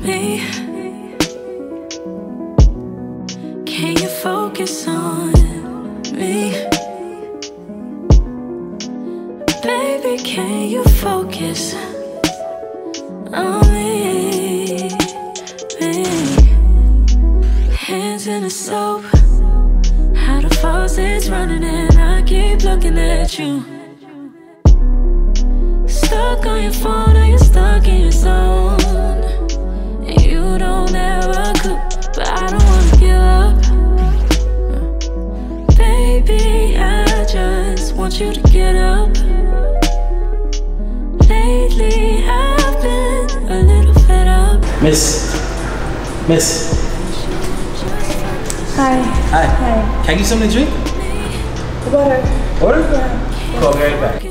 me? Can you focus on me? Baby, can you focus on me? me? Hands in the soap, how the faucet's running, and I keep looking at you. Stuck on your phone, up. Lately, I've been a little fed up. Miss. Miss. Hi. Hi. Hi. Can I get something to drink? Water. Order? Yeah. Call me right back.